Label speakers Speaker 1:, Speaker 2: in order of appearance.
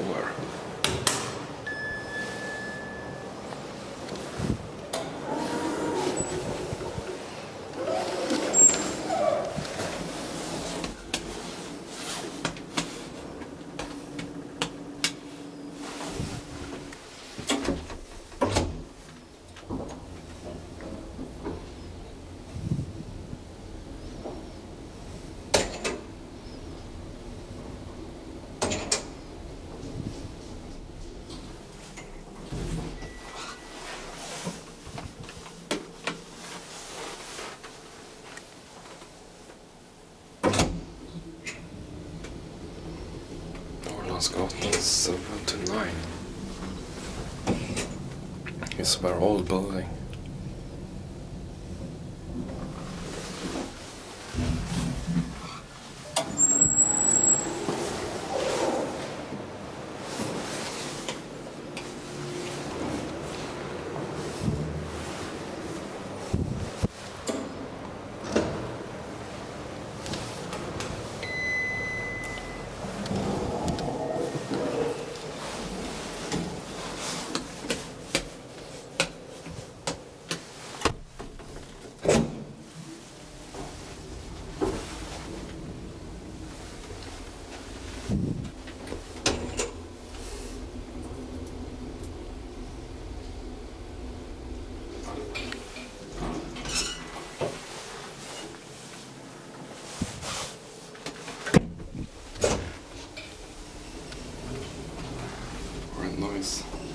Speaker 1: over. Norrlandsgatan 7 to 9 is a very old building. nice.